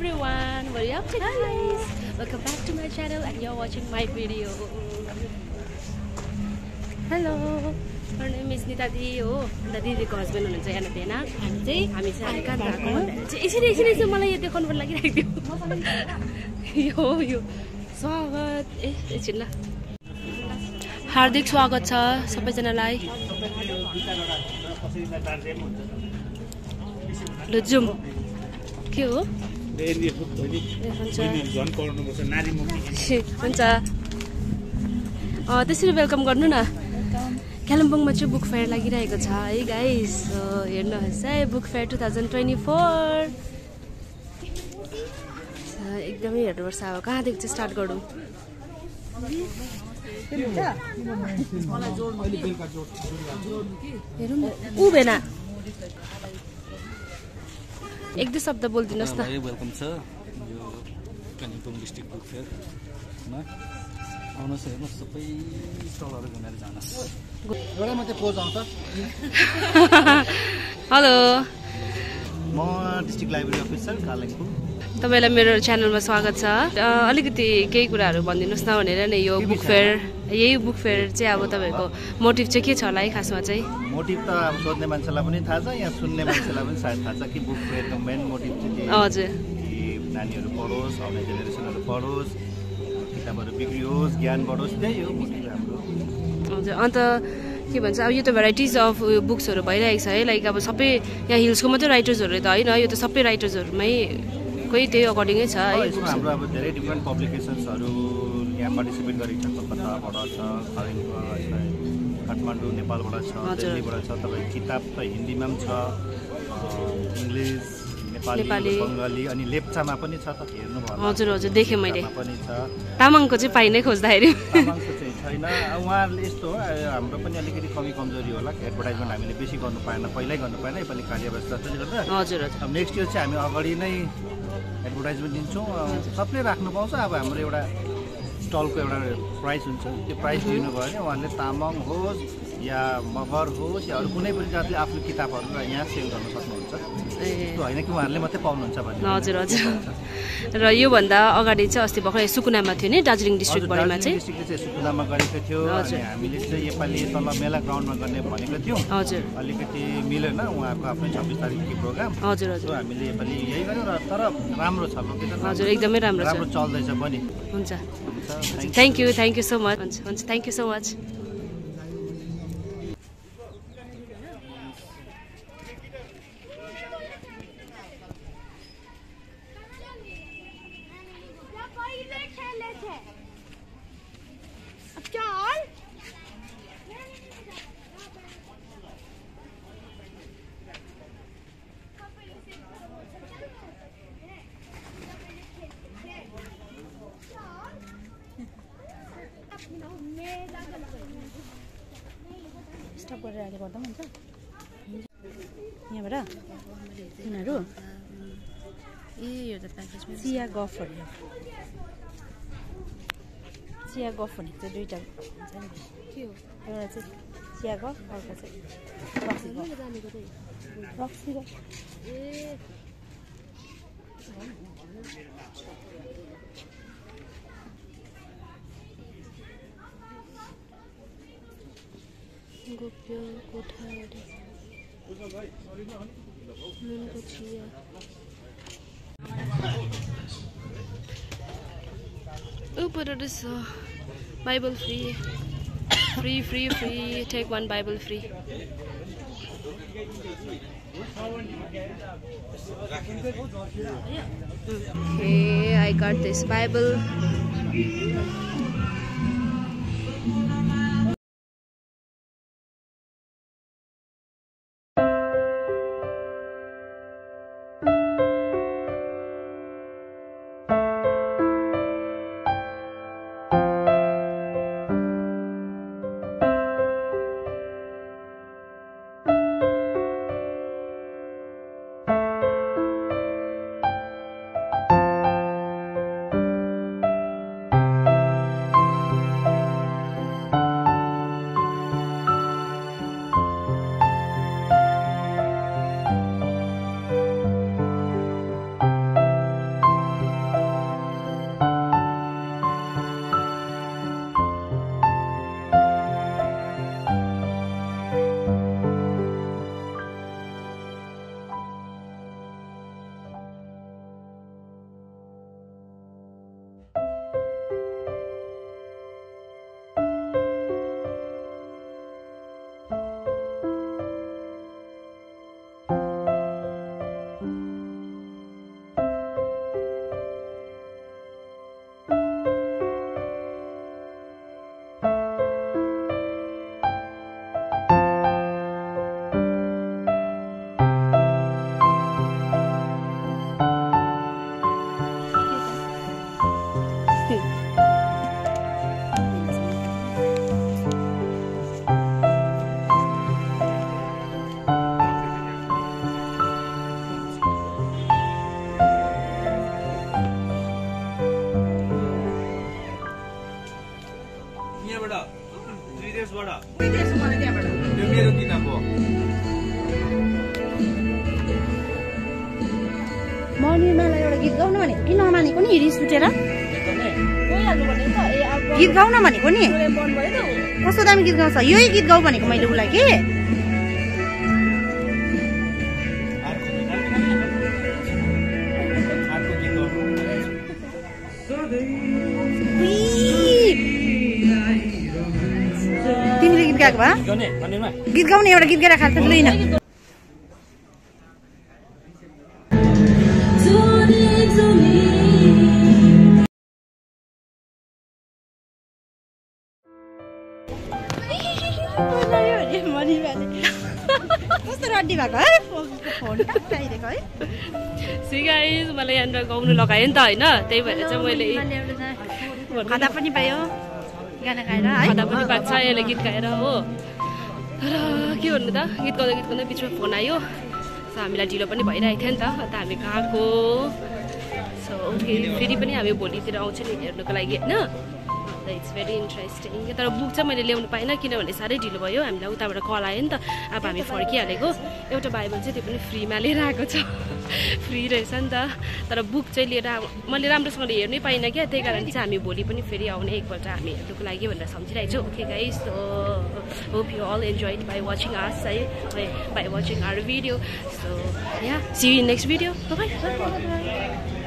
everyone, what are you up to guys? Welcome back to my channel and you're watching my video. Hello मेरो name is Nita दिदी हो अन्त दिदीको husband हुनुहुन्छ यहाँ भेना हामी चाहिँ हामी चाहिँ कहाँ चाहिँ यसरी यसरी चाहिँ मलाई यो देखाउनु लागिरहेको थियो यो यो स्वागत ए एकछिन ल हार्दिक स्वागत छ सबैजनालाई ल जुम के हो हुन्छ। त्यसरी वेलकम गर्नु न। कालिम्पोङमा चाहिँ बुक फेयर लागिरहेको छ है गाइस हेर्नुहोस् है book fair two thousand twenty four एकदमै हेर्नुपर्छ अब कहाँदेखि चाहिँ स्टार्ट गरौँ? ऊ भेना। एक दुई शब्द बोलिदिनुहोस् न। वेलकम छ। यो कालिम्पोङ डिस्ट्रिक्ट बुक फेयरमा आउनुहोस् हेर्नुहोस् सबै स्टलहरू घुमेर जानुहोस्। एउटा मात्रै पोज आउँछ। हेलो। म डिस्ट्रिक्ट लाइब्रेरी अफिसर कालिम्पोङ। तपाईँलाई मेरो च्यानलमा स्वागत छ। अलिकति केही कुराहरू भनिदिनुहोस् न भनेर नि यो बुक फेयर यही बुक फेयर चाहिँ अब तपाईँहरूको मोटिभ चाहिँ के छ होला है खासमा चाहिँ? मोटिभ त अब सोध्ने मान्छेलाई पनि थाहा छ यहाँ सुन्ने मान्छेलाई पनि सायद थाहा छ कि बुक फेयरको मेन मोटिभ चाहिँ हजुर। नानीहरू पढोस् आउने जेनेरेसनहरू पढोस् किताबहरू बिग्रियोस् ज्ञान बढोस् त्यही हो मोटिभ हाम्रो। हजुर अन्त के भन्छ अब यो त भेराइटिज अफ बुक्सहरू भइरहेको छ है लाइक अब सबै यहाँ हिल्सको मात्रै राइटर्सहरू त होइन यो त सबै राइटर्सहरूमै कोही त्यही अकर्डिङै छ है हाम्रो अब धेरै डिफ्रेन्ट पब्लिकेसन्सहरू यहाँ पार्टिसिपेट गरेको छ कलकत्ताबाट छ काठमाडौँ नेपालबाट छ। दिल्लीबाट छ तपाईँको किताब त हिन्दीमा पनि छ इङ्ग्लिस नेपाली। बङ्गाली अनि लेप्चामा पनि छ त होला। हजुर, हजुर, देखेँ मैले। पनि छ तामाङको चाहिँ पाइनै खोज्दाखेरि छैन उहाँहरूले यस्तो हो हाम्रो पनि अलिकति कमी कमजोरी होला एडभर्टाइजमेन्ट हामीले बेसी गर्नु पाएन पहिल्यै गर्नु पाएन योपालि कार्य व्यवस्थाले गर्दा हजुर हजुर नेक्स्ट इयर चाहिँ हामी अगाडि नै एडभर्टाइजमेन्ट दिन्छौँ सबले राख्नु पाउँछ। अब हाम्रो एउटा स्टलको एउटा प्राइस हुन्छ। त्यो प्राइस दिनुभयो भने उहाँले तामाङ होस् या मगर होस् या अरू कुनै पनि जातले आफ्नो किताबहरूलाई यहाँ सेल गर्न सक्नुहुन्छ। त्यो होइन कि उहाँहरूले मात्रै पाउनुहुन्छ भन्ने हजुर हजुर। र योभन्दा अगाडि चाहिँ अस्ति भर्खर सुकुनामा थियो नि दार्जिलिङ डिस्ट्रिक्टभरिमा चाहिँ? डिस्ट्रिक्टले चाहिँ सुकुनामा गरेको थियो। अनि हामीले चाहिँ योपालि तल मेला ग्राउन्डमा गर्ने भनेको थियौँ। हजुर। अलिकति मिलेन उहाँको आफ्नै छब्बिस तारिकको प्रोग्राम। हजुर हजुर। हामीले योपालि यही गऱ्यौँ र तर राम्रो छ। हजुर एकदमै राम्रो राम्रो चल्दैछ पनि। हुन्छ। हुन्छ thank you thank you so much हुन्छ हुन्छ thank you so much stop गरेर अहिले गर्दा पनि हुन्छ। यहाँबाट उनीहरू ए यो त प्याकेजमा चिया गफ अरे चिया गफ भनेको चाहिँ दुइटा हुन्छ नि। के हो? एउटा चाहिँ चिया गफ अर्को चाहिँ रक्सी गफ। जानेको चाहिँ रक्सी गफ। ए। গোপীয় কোথায় মন করছিয়া উপরে free, free. Free free free free take Okay, I got this Bible. त्यो मेरो किताब हो मनिमालाई एउटा गीत गाउन भनेको कि नमानेको नि रिस उठेर गीत गाउन भनेको नि कस्तो दामी गीत गाउँछ? यही गीत गाउ भनेको मैले उसलाई कि? तिमीले गीत गाएको भए गाउने मन्दिरमा गीत गाउने एउटा गीत गाएर खान्छ लैन। कस्तो रड्डी भएको है? फोन काटिदिएको है सी गाइस मलाई यहाँनिर गाउनु लगायो नि त होइन? त्यही भएर चाहिँ मैले खाँदा पनि पायो। गाना गाएर है। खाँदा पनि पाएको छ यसले गीत गाएर हो। तर के भन्नु त गीत गाउँदा गीत गाउँदा बिचमा फोन आयो। सो हामीलाई ढिलो पनि भइरहेको थियो नि त। अन्त हामी गएको। सो ओके फेरि पनि हामी भोलितिर आउँछ नि हेर्नुको लागि होइन? अन्त इट्स भेरी इन्ट्रेस्टिङ तर बुक चाहिँ मैले ल्याउनु पाइनँ किनभने साह्रै ढिलो भयो। हामीलाई उताबाट कल आयो नि त। अब हामी फर्किहालेको। एउटा बाइबल चाहिँ त्यो पनि फ्रीमा लिएर आएको छ। फ्री रहेछ नि त। तर बुक चाहिँ लिएर मैले राम्रोसँगले हेर्नै पाइनँ क्या त्यही कारण चाहिँ हामी भोलि पनि फेरि आउने एकपल्ट हामी हेर्नुको लागि भनेर सम्झिरहेको छु। Okay guys so hope you all enjoyed by watching us है by watching our video so yeah see next video bye